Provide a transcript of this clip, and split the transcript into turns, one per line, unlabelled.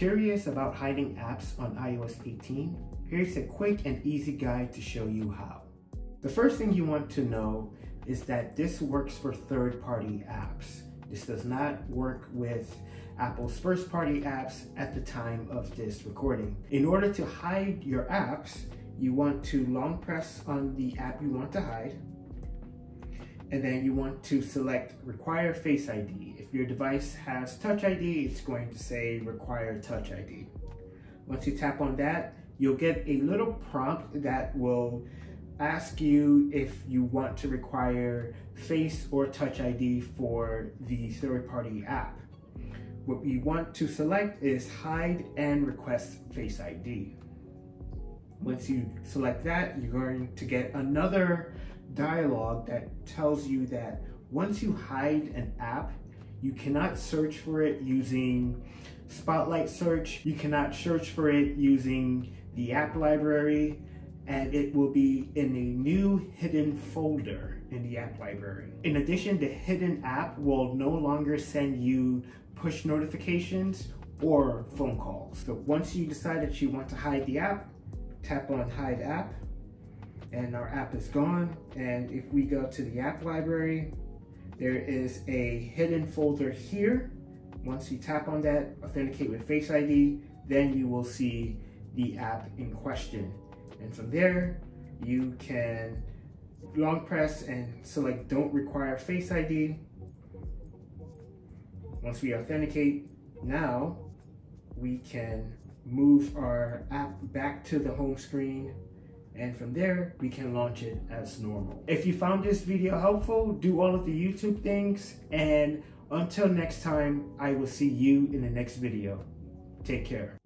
Curious about hiding apps on iOS 18? Here's a quick and easy guide to show you how. The first thing you want to know is that this works for third-party apps. This does not work with Apple's first-party apps at the time of this recording. In order to hide your apps, you want to long press on the app you want to hide, and then you want to select require face ID. If your device has touch ID, it's going to say require touch ID. Once you tap on that, you'll get a little prompt that will ask you if you want to require face or touch ID for the third party app. What we want to select is hide and request face ID. Once you select that, you're going to get another dialog that tells you that once you hide an app, you cannot search for it using Spotlight search. You cannot search for it using the app library and it will be in a new hidden folder in the app library. In addition, the hidden app will no longer send you push notifications or phone calls. So once you decide that you want to hide the app, tap on hide app and our app is gone. And if we go to the app library, there is a hidden folder here. Once you tap on that, authenticate with Face ID, then you will see the app in question. And from there, you can long press and select don't require Face ID. Once we authenticate, now we can move our app back to the home screen and from there we can launch it as normal. If you found this video helpful, do all of the YouTube things and until next time, I will see you in the next video. Take care.